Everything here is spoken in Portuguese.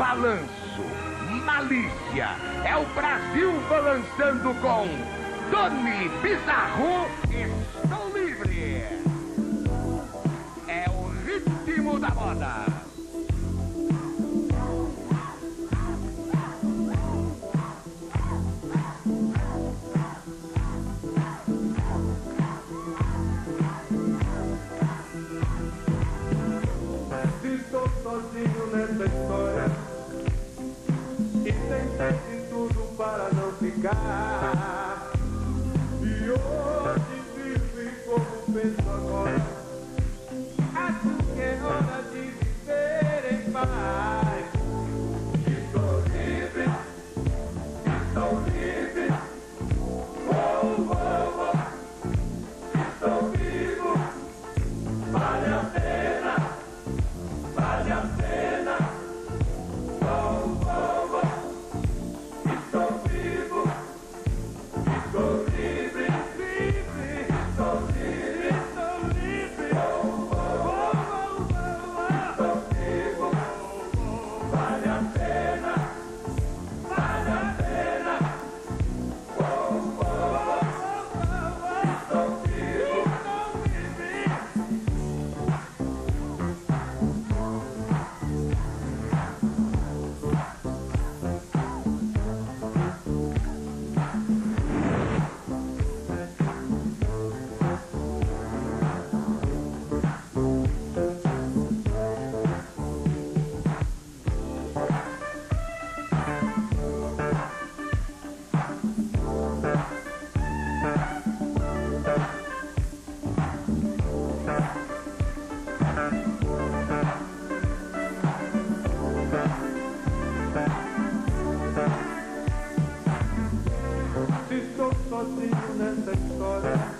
balanço, malícia. É o Brasil balançando com Tony Pizarro. Estou livre. É o ritmo da moda. de tudo para não ficar. E hoje vive como pensamento. Ty in sina sektorer